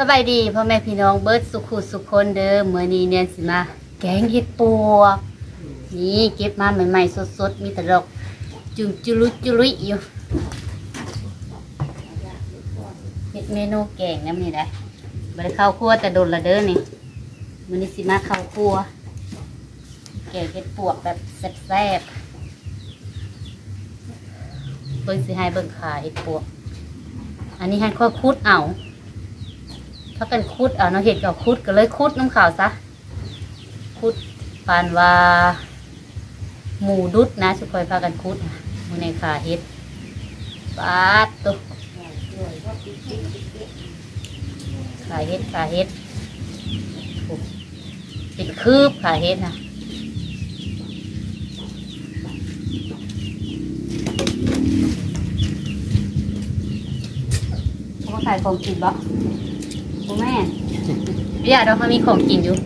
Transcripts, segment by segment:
สบายดีพ่อแม่พี่น้องเบิร์ดสุขุสุขคนเด้อเมื่อนี้เนี่ยสิมาแกงเห็ดปวกนี่เก็บมาใหม่ๆสดๆมีแต่ดอกจุมจุลุจุลุยอยู่เห็ดเมนูแกงน้ำนี่ได้บริเข้าครัวแต่โดนละเด้อนี่มื่อนี้สิมาเข้าครัวแกงเห็ดปวกแบบแซ่บๆเบิ่งสิให้เบิ่งขาเห็ดปวก อันนี้ให้ข้อคุดเอา ถ้ากันคุดเอาเนาะเห็ดกับคุดก็เลยคุดน้ำขาวซะคุดปานว่า หมูดุดนะสุกคอยพากันคุดมือในขาเห็ดปาดตุขาเห็ดขาเห็ดโอ้เป็นคืบขาเห็ดนะเขาก็ขายของกินบ่ โอ้แม่พี่ยาเราเขามีของกินอยู่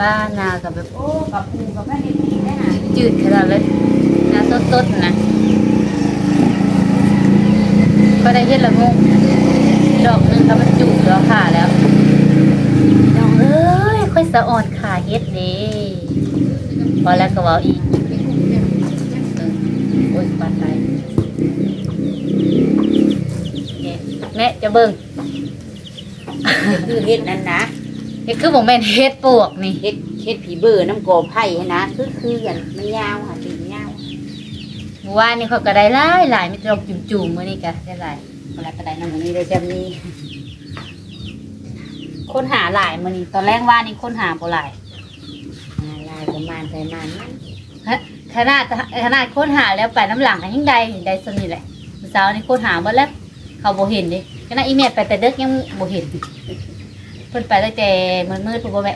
บ้านนากับแบบโอ้กับปูกับแม่เห็กินได้นะจืดขนาดเลยนาสดๆนะก็ได้เห็ดละงงดอกหนึงก็มันจุกแล้วค่ะแล้วดอกเอ้ยค่อยสะอ่อนขาเฮ็ดเด้พอแล้วก็เว่าอีกโอ้ยปานไปเนี่ยแม่จะเบิ่ง คือเฮ็ดนั่นนะนี่คือผมเป็นเฮ็ดปวกนี่เฮ็ดเฮ็ดผีเบอร์น้ำกอไผ่หั้นนะคือคือกันมันยาวค่ะตีนยาวเมื่อวานนี่เขาก็ได้หลายหลายไม่ต้องจุ่มๆมื่อนี้ก็ได้หลายอะไรก็ได้นั่นมันนี้ได้จำนี้ค้นหาหลายมื่อนี้ตอนแรกว่านี่ค้นหาบ่หลายอ่าลายประมาณใส่มันฮะขนาดขนาดค้นหาแล้วไปน้ำหลังยังได้ได้สนิทเลยเมื่อเช้านี่ค้นหาหมดแล้ว เขาบ่เห็นดิขณะอีเมลไปแต่เด็กยังบ่เห็นเพิ่นไปตั้งแต่มืดๆพุ่นบ่แม่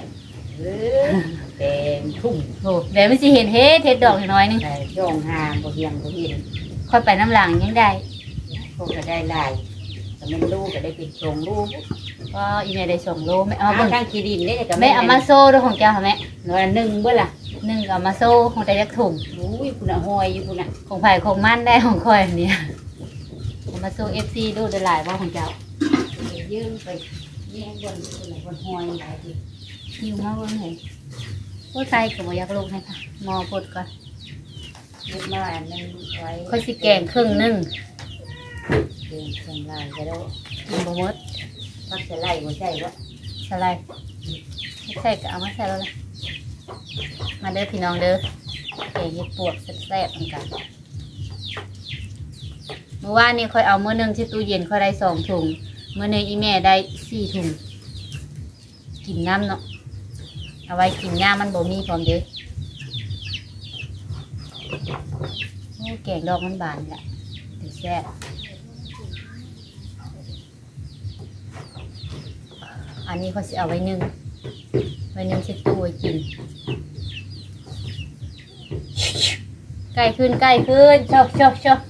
เออแดงทุ่งโหเดี๋ยวมันสิเห็นเฮ็ดเฮ็ดดอกน้อยๆนึงใส่ช่องหางบ่เฮียงบ่เห็นค่อยไปน้ำหลังยังได้พวกก็ได้ลายแต่มันลูกก็ได้เป็นทรงลูกก็อีเมลได้ส่งโลแม่เอาเอาเบิ่งทางขี้ดินได้ก็แม่เอามาโซ่ด้วยของเจ้าค่ะแม่หน่อยหนึ่งเบ่ล่ะหนึ่งก็เอามาโซ่ของแต่ยักถุงอุ้ยคุณน่ะหอยอยู่คุณน่ะของไผ่ของมั่นได้ของคอยอันเนี่ยผ มมาสู้เอฟซีดูได้หลายว่าของเจ้ายืมไปแย่งบนคุณน่ะบนหอยหลายทีหิวมากเลยเห็นก็ใส่กับบอยากลงให้ค่ะมอพดก่อนยึดมาอันนึงไว้ค่อยสิแกงครึ่งหนึงเกงเครื่องลายก็ได้กินบะมดพักจะไล่หัวใจว่าสไลด์ไม่ใส่ก็เอามาใส่แล้วเลยมาเด้อพี่น้องเด้อแกงเห็ดปวกแซ่บๆเหมือนกันเมื่อวานนี้ค่อยเอามื้อหนึงที่ตู้เย็นค่อยได้สองถุงมื้อหนึงอีแม่ได้สี่ถุงกินน้ำเนาะเอาไว้กินย่ามันบ่มีพร้อมเด้อโอ้แกงดอกมันบานแหละถึงแซ่บอันนี้เขาจะเอาไว้นึ่งไว้นึ่งเช็ดตู้ไว้กิน ใกล้ขึ้นใกล้ขึ้นชอบชอบชอบ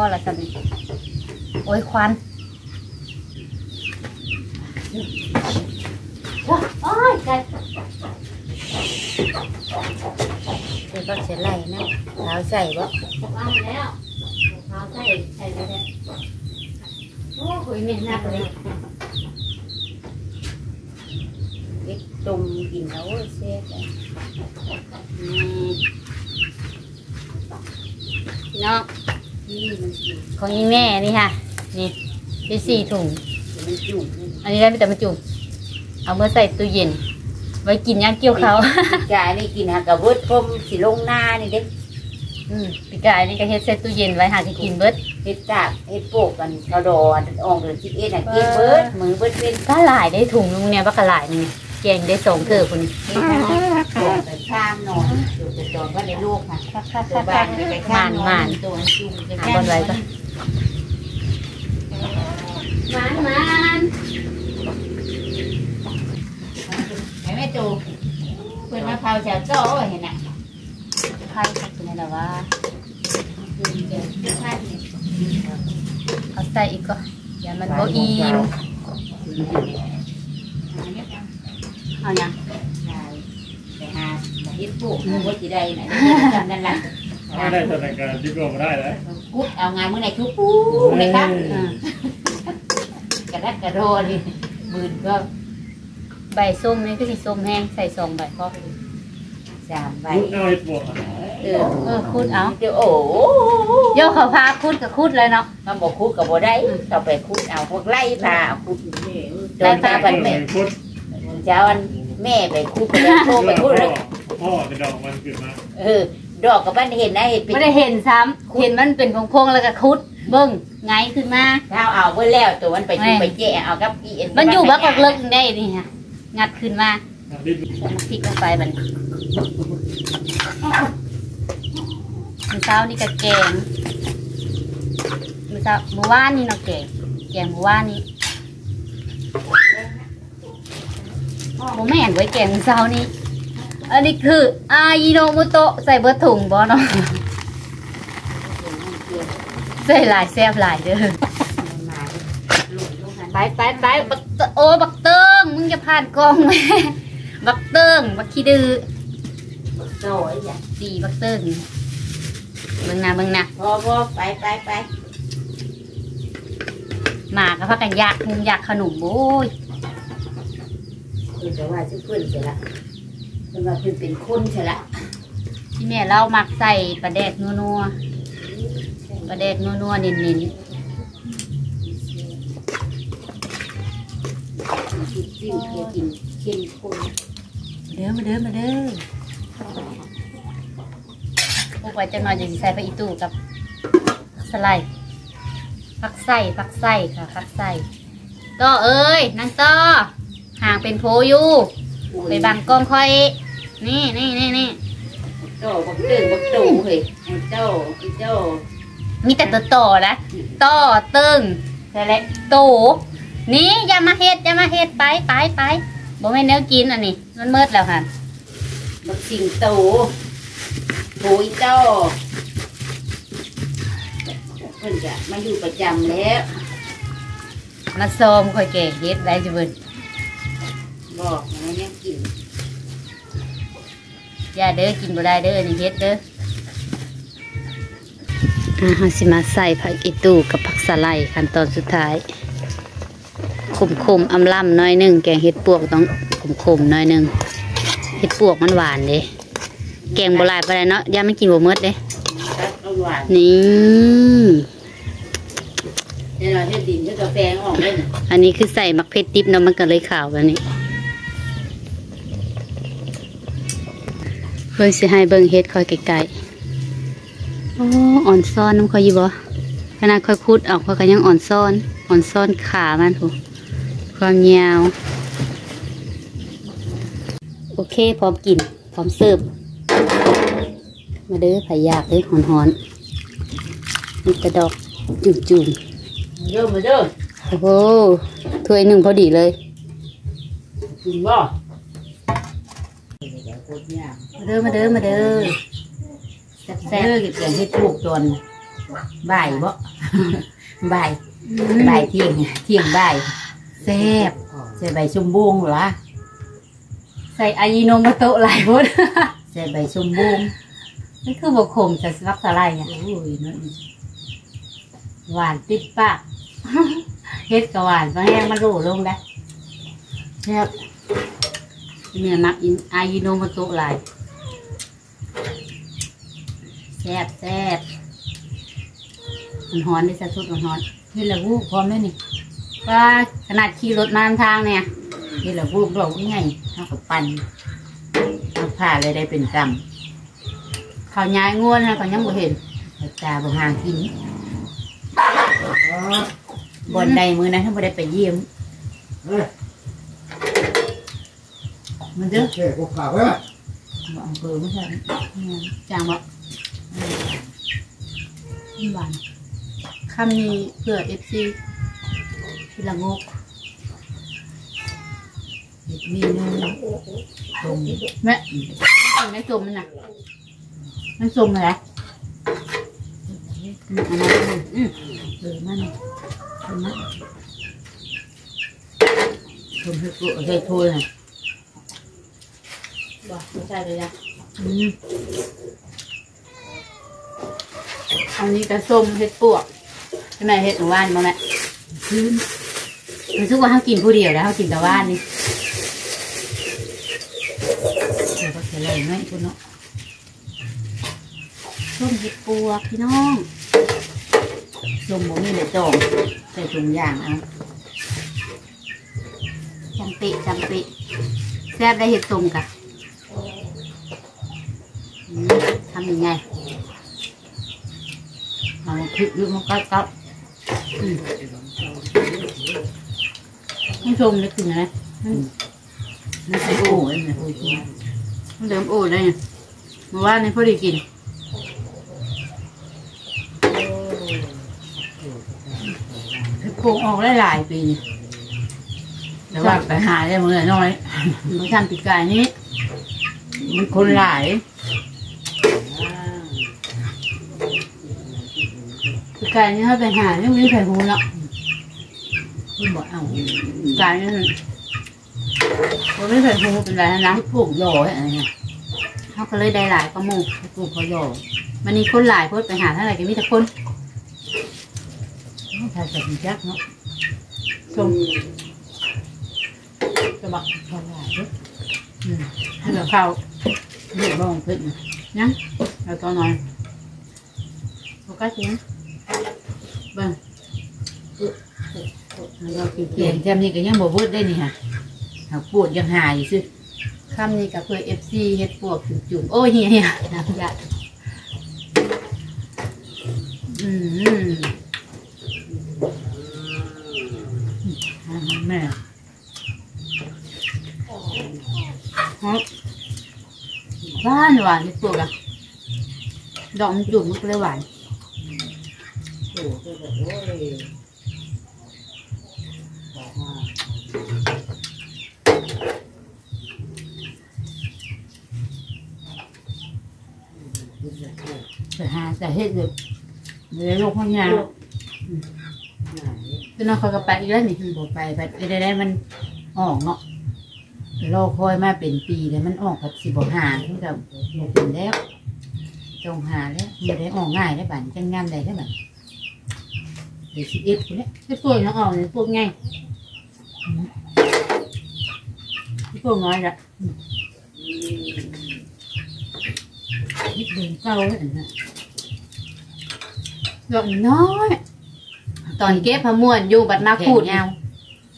พ่อละสันนี่โอ้ยควันโอ้ยไก่คือพักจะไล่นะเท้าใส่บ่วางแล้วเท้าใส่ใส่ไปเลยโอ้โหเหม็นหนักเลยเล็กตุ่มกินแล้วเสียใจนี่พี่น้อง นี่มันจุ่มของยี่แม่นี่ค่ะ นี่ได้สี่ถุง มันจุ่มอันนี้ได้ไม่แต่มาจุ่มเอาเมื่อใส่ตู้เย็น ไว้กินย่างเกี่ยวเขาวกายนี่กินหากระเบิดพรมสิลงหน้านี่เด็กอืมปีกายนี่ก็เฮ็ดใส่ตู้เย็นไว้หาจะกินเบิดเฮ็ดกากเฮ็ดโปกกันกระดอออกเดือนสิบเอ็ดน่ะกินเบิดมือเบิดเป็นก็หลายได้ถุงนึงเนี่ยบักกะหลายหนึงแกงได้สองเถื่อคนนี้นี่ค่ะบอ กแต่ข้ามนอนอยู่จะจอดว่าในลูกค่ะตัวบ้านไปข้ามนอนตัวจุ่มจะข้าบมนนไว้อนก็มานมานไอ้แม่ตูเพิ่นมาเผาแถวโจ้เห็นน่ะใครเป็นไงล่ะว่าเอาใส่อีกก็อย่ามันโบอิ่มเอาอย่าง ไปหาเฮ็ดปลูกว่าสิได้น่ะจำนั่นล่ะโอ้ค่ะไม่ได้สถานการณ์ที่รวมมาได้แล้วกุดเอางานมื้อไหนทุกปูเลยครับกระดักกระโดดนี่มืนก็ใบส้มนี่คือสีส้มแห้งใส่สองใบพอสามใบพูดเอาไอ้ปวกเออเออคูดเอาเดี๋ยวโอ้โยเขาพาคูดกับคูดเลยเนาะเขาบอกคุดกับบ่ได้ต่อไปคุดเอาพวกไล่พาคุดไล่พาตาบันแม่เจ้าอันแม่ไปคุดไปแล้วโทรไปคุดแล้ว พ่อจะดอกมันขึ้นมาเออ ดอกกับบ้านเห็นนะเห็นเป็นไม่ได้เห็นซ้ำเห็นมันเป็นพงๆแล้วก็คูดเบิ้งไงขึ้นมาเท้าเอาไว้แล้วตัวมันไปชูไปแจ้เอากับอีเอ็นมันอยู่บักเลิกๆได้นี่ฮะงัดขึ้นมาดิ้นใส่น้ำพริกลงไปมันมื้อเช้านี่ก็แกงมื้อเช้าเมื่อวานนี่เนาะแกงแกงเมื่อวานนี้โมแม่นไว้แกงมื้อเช้านี้ อันนี้คืออายิโนมุโตะใส่เบอร์ถุงบ่เนาะใส่หลายแซ่บหลายเด้อไปไปไปบักเตโอ้บักเติงมึงจะผ่านกล้องไหมบักเติงบักขี้ดื้อโซ่ไอ้จ้ะดีบักเติงเบิ่งหนะเบิ่งหนะพอพอไปไปไปหมาก็พักกันอยากมุงอยากขนมโอ้ยคือแต่ว่าชื่อเพื่อนเสียละ เป็นว่าเพื่อนเป็นคนเสียละที่แม่เรามักใส่ปลาแดกนัวๆปลาแดกนัวๆเน้นกินจิ้มเพื่อกินเข้มข้นๆเด้อมาเด้อมาเด้อพวกไว้จะนอนอย่างสิใส่ไปอีตู้กับสไลด์ผักไส้ผักไส้ค่ะผักไส้ต่อเอ้ยนางต่อห่างเป็นโพอยู่ไปบังกล้องค่อย นี่นี่นี่นี่โต้บักตึงบักตู่เฮ้ยไอ้โต้ไอ้โต้มีแต่ตัวต่อนะต่อตึงใช่แล้วโตนี่อย่ามาเฮ็ดอย่ามาเฮ็ดไปไปไปบ่แม่นแนวกินอันนี้มันเมิดแล้วค่ะบักสิงโตโอ้ยโต้เพิ่นจะมาอยู่ประจำแล้วมาโซมค่อยแก่เฮ็ดได้จิเบิ่นบอกมันยังกินอ ย่าเด้อกินบ่ได้เด้ออันนี่เฮ็ดเด้ออ่าเฮาสิมาใส่ผักอีตูกับผักสะไลขั้นตอนสุดท้ายขมๆอำล่ำหน้อยหนึงแกงเฮ็ดปวกต้องขมๆหน้อยหนึงเฮ็ดปวกมันหวานเด้แกงบ่หลายปานใดเนาะอย่ามันกินบ่หมดเด้ครับเอาหวานนี่เดี๋ยวเราจะดินด้วยกาแฟออกเลยนะอันนี้คือใส่มักเพชรดิบเนาะมันก็เลยขาวแบบนี้ เพื่อสิให้เบิ่งเฮ็ดคอยไกลๆโอ้อ่อนซ้อนน้ำคอยอยู่บ่ขนาดคอยคุดออกคอยก็ยังอ่อนซ้อน อ่อนซ้อนขามันถูความยาว โอเค พร้อมกิน พร้อมเสิร์ฟมาเด้อไผอยากเด้อหอนๆนี่กระดอกจุ่มๆเด้อมาเด้อโอ้โหถ้วยหนึ่งพอดีเลยกินบ่ มาเด้อมาเด้อมาเด้อแซ่บๆเก็บแกงให้ถูกจนบ่ายบ่บ่ายบ่ายเที่ยงเที่ยงบ่ายแซ่บใส่ใบชมบุงเหรอใส่อายิโนโมโตะหลายพดใส่ใบชมบุงนี่คือบกขมใส่สลักสไลด์อะโอ้ยเนาะหวานติดปากเฮ็ดกับหวานมาแห้งมันโรลงได้แซ่บ เนื้อมักอินอายิโนโมโตะลายแซ่บแซ่บมันฮ้อนได้สักชุดมันฮ้อนนี่แหละวูกพร้อมแล้วนี่ว่าขนาดขี่รถมาทางเนี่ยนี่แหละวูกดอกนี่ไงเท่ากับปันเอาผ้าเลยได้เป็นกเขาย้ายง่วนนะเขายังบ่เห็นำพระจาบ่ห่างกินบนใดมือนะถ้าบ่ได้ไปเยี่ยม มันเด้อโอเคกูฝากไว้ไหมบ่อำเภอไม่ใช่จางบ่หวานคำนี้เพื่อเอฟซีที่ละงกมีเนื้อตรงแม่มันไม่จมมันน่ะมันจมอะไรอันนั้นอืมเออมันคนนั้นคนให้กูให้โทยน่ะ บอกไม่ใช่เลยนะอืมอันนี้กระส้มเห็ดปวกใช่ไหมเห็ดหมู่านบ้างแม่คืนรู้สึกว่าเขากินผู้เดียวแล้วเขากินแต่ว่านนี่เดี๋ยวก็จะเลยไหมคุณเนาะส้มเห็ดปวกพี่น้องส้มบ่มีเลยตองใส่ถุงยางเอาจำปิจำปิแซ่บได้เห็ดส้มกะำยังไงเอาพริกลูมันก็ก็ต้องชมได้กินอะไรมันสิโอ้ยนะโอ้ยต้องเดิมโอ้ได้เนี่ยเมื่อวานนี้พอดีกินโป่งออกได้หลายปีแต่ว่าไปหาได้เมื้อน้อยมันทำปีกไก่นี้ มันคนหลาย กไก่นี้ถ้าไปหายังไม่มีใครรู้เนาะคุณบอกเอาปีกไก่นี่มันไม่เคยรู้เป็นไรนะที่ปลูกยออะไรเงี้ยเขาก็เลยได้หลายกระหมูที่ปลูกเขายอมันนี่คนหลายโพดไปหาเท่าไหร่ก็มีแต่คนถ้าจะมีจักเนาะชมจะบอกเขาหลายเด้ออืมให้กับข้าวเรียกบ้องเพิ่นน่ะยังเราตัวน้อยโฟกัสเสียง เบิ่งเรากินเปเปลี่ลี่ยยนนแค่นี้ก็ยังบ่เบิดได้นี่ฮะหากปวดยังหายอยู่ซิคำนี้กับเพื่อเอฟซีเฮ็ดปวกจุ่มๆโอ้ยเฮียเฮียน้ำยาอืมหาแม่ฮะหวานหวานเฮ็ดปวกอะดอกมันจุ่มมันก็เลยหวาน ไปหาแต่เฮ็ดเลยเลยโรคพยาคือน้องเขาก็ไปอีกแล้วนี่คือบ่ไปไปได้ได้มันออกเนาะรอคอยมาเป็นปีแล้วมันออกกับสิบหาที่กับบ่เป็นแล้วจงหาแล้วบ่ได้ออกง่ายได้บัดจังงามได้ได้บัดเดี๋ ยวสิเอ็ดพุ่นแหละเฮ็ดปวกน้องออกเฮ็ดปวกไงเฮ็ดปวกน้อยละเฮ็ดเดินเก่าแล้วอันน่ะดอกน้อย ตอนเก็บพะม่วนอยู่บัดมาขูดแขนยาว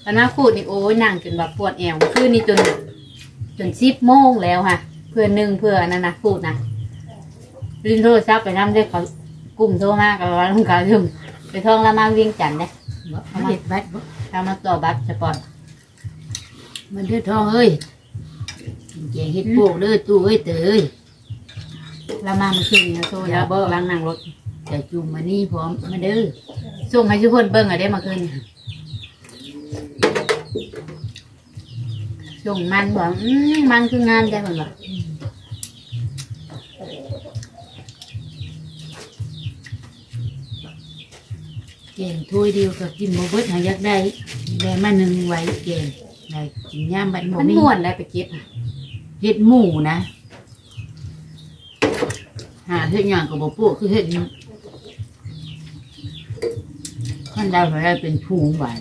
บัดมาขูดนี่โอ้ยนั่งจนแบบปวดแอวคือนี่จนจนสิบโมงแล้วค่ะ เพื่อนหนึ่งเพื่อนนั้นนะขูดนะลินโทรศัพท์ไปนั่งได้เขากลุ่มโทรมากกับว่าลุงกาถึง ไปท่องละมาวิ่งจันทน์เด้บ่เอาเฮ็ดไว้บ่ทำมาต่อบัตรสปอร์ตมันเดือดทองเอ้ยกินแกงเฮ็ดโปกเด้อตู้เอ้ยเตอเอ้ยละมาเมื่อคืนนี้โทรแล้วเบิกล้างนั่งรถจะจุ่มมานี่พร้อมมาเด้อส่งให้ทุกคนเบิ่งอะได้เมื่อคืนนี้ส่งมันบอกอืมมันคืองานได้ผลบ กแกงถ้วยเดียวก็กินบ่เบิดหาอยากได้ได้มาหนึ่งไว้แกงได้กินยามบัดบ่มันมีม่วนได้ไปเก็บอะเฮ็ดหมูนะ หาเฮ็ดหยังก็บ่ปลูกคือเฮ็ดนี่ขั้นดาวเท่าไรเป็นภูงไว้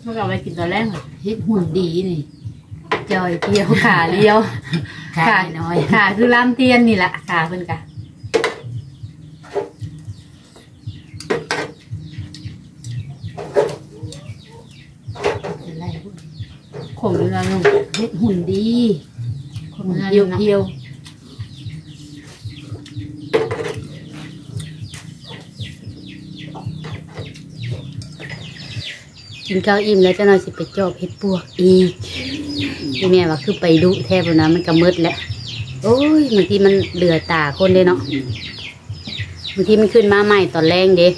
เมื่อก่อนไปกินตอนแรกอะเฮ็ดหุ่นดีนี่จอยเดียวขาเดียว ขาน้อย ขาคือลำเตียนนี่แหละขาเพิ่นกะ อะไรพวก ขมอยู่แล้วนุ่มเฮ็ดหุ่นดีขมอยู่แล้วเดียวนุ่มเดียวกินข้าวอิ่มแล้วเจ้าหน่อยสิไปจอบเห็ดปวกอีกพี่แม่ว่าคือไปดุแทบแล้วนะมันก็มืดแล้วโอ้ยบางทีมันเหลือตาคนเลยเนาะบางทีมันขึ้นมาใหม่ตอนแรงเด็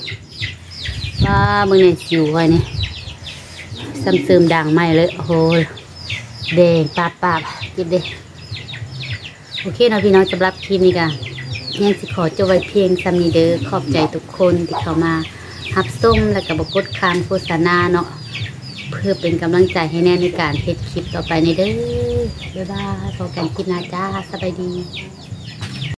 ว่าเมื่อเนี่ยสิวไว้นี่ ซ้ำเสริมด่างใหม่เลยโอ้โหแดงปาบปาบกินเด้โอเคเนาะพี่น้องสำหรับคลิปนี้กันยังสิขอจบไว้เพียงซ้ำนี้เด้อขอบใจทุกคนที่เข้ามาฮับส้มและกับบกดคานโฆษณาเนาะเพื่อเป็นกำลังใจให้แน่ในการเฮ็ดคลิปต่อไปในเด้อบ๊ายบายพบกันคลิปหน้าจ้าสบายดี